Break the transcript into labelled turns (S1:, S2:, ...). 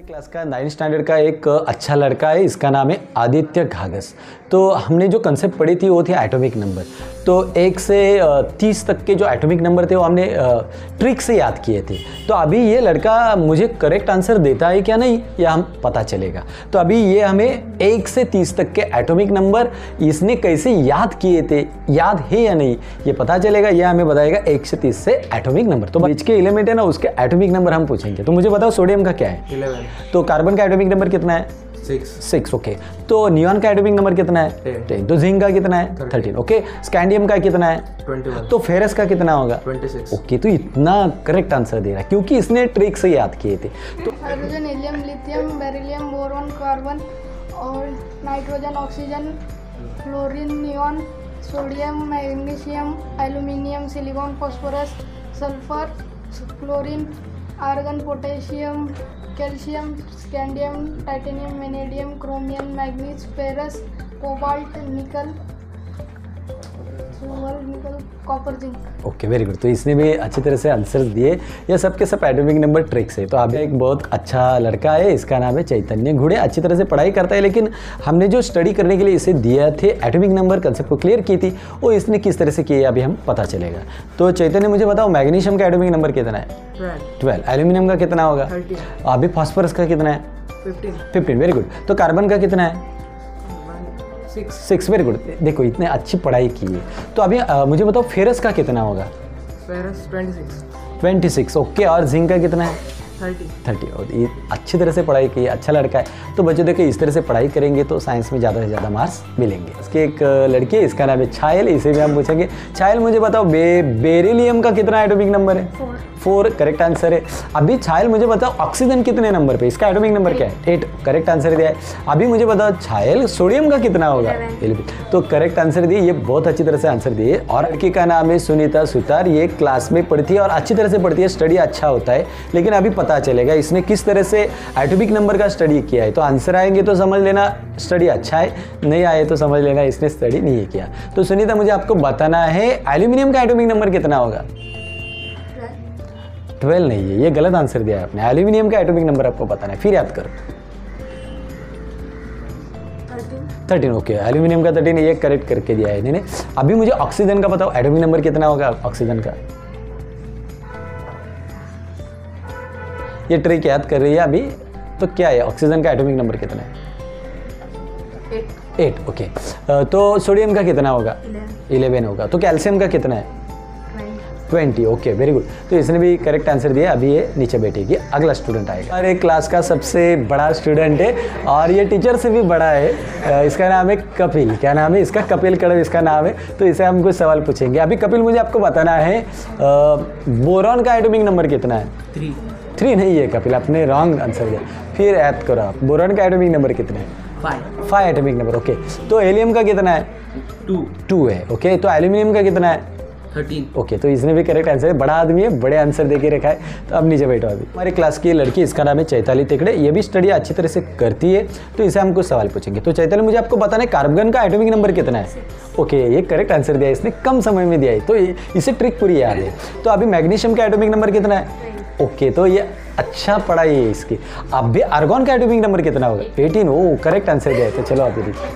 S1: हमारे क्लास का ninth standard का एक अच्छा लड़का है, इसका नाम है आदित्य घागस तो हमने जो कंसेप्ट पढ़ी थी, वो थी एटॉमिक नंबर तो एक से तीस तक के जो एटॉमिक नंबर थे वो हमने ट्रिक से याद किए थे। तो अभी ये लड़का मुझे करेक्ट आंसर देता है क्या नहीं ये हम पता चलेगा। तो अभी ये हमें एक से तीस तक के एटॉमिक नंबर इसने कैसे याद किए थे याद है या नहीं ये पता चलेगा यह हमें बताएगा एक से तीस से एटॉमिक नंबर तो बीच के एलिमेंट है ना उसके एटॉमिक नंबर हम पूछेंगे। तो मुझे बताओ सोडियम का क्या है?
S2: इलेवन
S1: तो कार्बन का एटॉमिक नंबर कितना है?
S2: सिक्स
S1: सिक्स ओके तो नियॉन का एटॉमिक नंबर कितना है. टेन तो जिंक का कितना है? थर्टीन ओके स्कैंडियम का कितना है?
S2: ट्वेंटी वन
S1: तो फेरस का कितना होगा?
S2: ट्वेंटी सिक्स
S1: ओके तो इतना करेक्ट आंसर दे रहा है क्योंकि इसने ट्रिक से याद किए थे। तो
S3: hydrogen helium lithium beryllium boron carbon और nitrogen oxygen fluorine neon sodium magnesium aluminium silicon phosphorus sulphur chlorine argon potassium calcium scandium titanium vanadium chromium manganese ferrous cobalt nickel
S1: okay very good तो इसने भी अच्छी तरह से answer दिए। ये सब के सब एटॉमिक नंबर ट्रिक्स है। तो अभी एक बहुत अच्छा लड़का है। इसका नाम है चैतन्य घुड़े। अच्छी तरह से पढ़ाई करता है लेकिन हमने जो स्टडी करने के लिए इसे दिया थे एटॉमिक नंबर कंसेप्ट को क्लियर की थी वो इसने किस तरह से किए अभी हम पता चलेगा। तो चैतन्य मुझे बताओ मैग्नीशियम का एटॉमिक नंबर कितना है?
S2: ट्वेल्व
S1: ट्वेल्व एल्यूमिनियम का कितना होगा? अभी फॉस्फोरस का कितना है?
S2: फिफ्टीन
S1: फिफ्टीन वेरी गुड तो कार्बन का कितना है?
S2: सिक्स
S1: सिक्स वेरी गुड देखो इतने अच्छी पढ़ाई की है। तो अभी अ, मुझे बताओ फेरस का कितना होगा?
S2: Ferrous twenty six
S1: twenty six okay और जिंक का कितना है?
S2: थर्टी
S1: थर्टी और ये अच्छी तरह से पढ़ाई की है अच्छा लड़का है। तो बच्चों देखो इस तरह से पढ़ाई करेंगे तो साइंस में ज़्यादा से ज़्यादा मार्क्स मिलेंगे। इसके एक लड़की है इसका नाम है छायल इसे भी हम पूछेंगे। छायल मुझे बताओ बे बेरिलियम का कितना एटॉमिक नंबर है? फोर करेक्ट आंसर है। अभी छायल मुझे बताओ ऑक्सीजन कितने नंबर पे इसका एटॉमिक नंबर क्या है? एट करेक्ट आंसर दिया है। अभी मुझे बताओ छायल सोडियम का कितना होगा? तो करेक्ट आंसर दिए ये बहुत अच्छी तरह से आंसर दिए। और लड़की का नाम है सुनीता सुतार। ये क्लास में पढ़ती है और अच्छी तरह से पढ़ती है स्टडी अच्छा होता है। लेकिन अभी पता चलेगा इसने किस तरह से एटॉमिक नंबर का स्टडी किया है। तो आंसर आएँगे तो समझ लेना स्टडी अच्छा है नहीं आए तो समझ लेना इसने स्टडी नहीं किया। तो सुनीता मुझे आपको बताना है एल्यूमिनियम का एटॉमिक नंबर कितना होगा? ट्वेल्व नहीं है ये गलत आंसर दिया है आपने। एल्यूमिनियम का एटॉमिक नंबर आपको बताना है फिर याद करो। थर्टीन। ओके। एल्यूमिनियम का थर्टीन ये करेक्ट करके दिया है। इन्होंने अभी मुझे ऑक्सीजन का बताओ एटॉमिक नंबर कितना होगा ऑक्सीजन का? ये ट्रिक याद कर रही है अभी तो क्या है ऑक्सीजन का एटॉमिक नंबर कितना है?
S2: एट
S1: ओके तो सोडियम का कितना होगा? इलेवन होगा। तो कैल्शियम का कितना है? ट्वेंटी ओके वेरी गुड तो इसने भी करेक्ट आंसर दिया अभी ये नीचे बैठेगी अगला स्टूडेंट आएगा। और एक क्लास का सबसे बड़ा स्टूडेंट है और ये टीचर से भी बड़ा है इसका नाम है कपिल। क्या नाम है? इसका कपिल कड़व इसका नाम है तो इसे हम कुछ सवाल पूछेंगे। अभी कपिल मुझे आपको बताना है बोरॉन का एटोमिक नंबर कितना है?
S2: थ्री
S1: थ्री नहीं है कपिल आपने रॉन्ग आंसर दिया। फिर याद करो आप बोरॉन का एटोमिक नंबर कितना है?
S2: Five
S1: five atomic number okay तो एलियम का कितना है?
S2: टू
S1: टू है ओके तो एल्यूमिनियम का कितना है?
S2: थर्टीन।
S1: ओके तो इसने भी करेक्ट आंसर है बड़ा आदमी है बड़े आंसर दे के रखा है। तो अब नीचे बैठो अभी। हमारी क्लास की लड़की इसका नाम है चैताली तिकड़े। ये भी स्टडी अच्छी तरह से करती है तो इसे हम कुछ सवाल पूछेंगे। तो चैताली मुझे आपको बताना है कार्बन का एटॉमिक नंबर कितना है? ओके ये करेक्ट आंसर दिया इसने कम समय में दिया है। तो इसे ट्रिक पूरी याद है। तो अभी मैग्नीशियम का एटॉमिक नंबर कितना है? ओके तो ये अच्छा पढ़ाई है इसकी। अब भी आर्गॉन का एटॉमिक नंबर कितना होगा? एटीन ओ करेक्ट आंसर दिया है। तो चलो अभी देखिए।